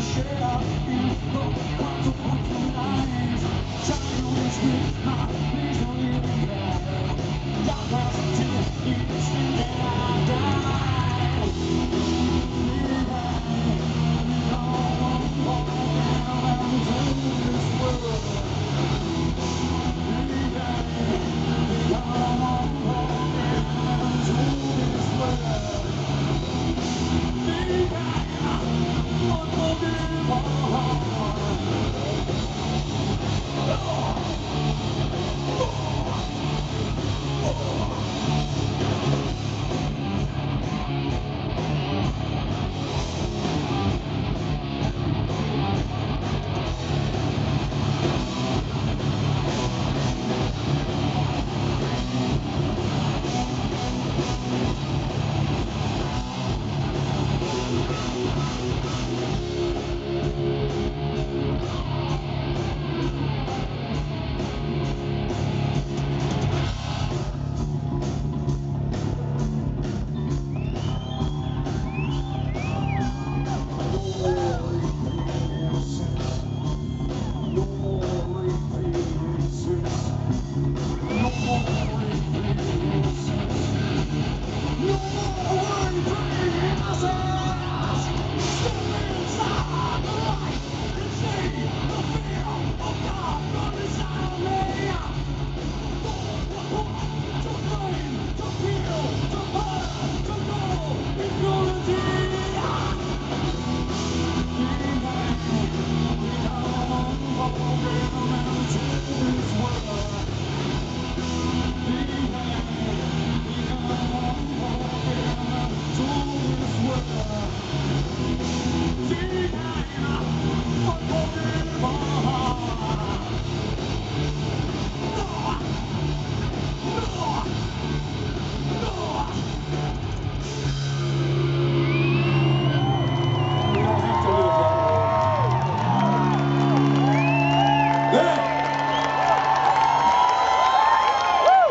so deceive myself you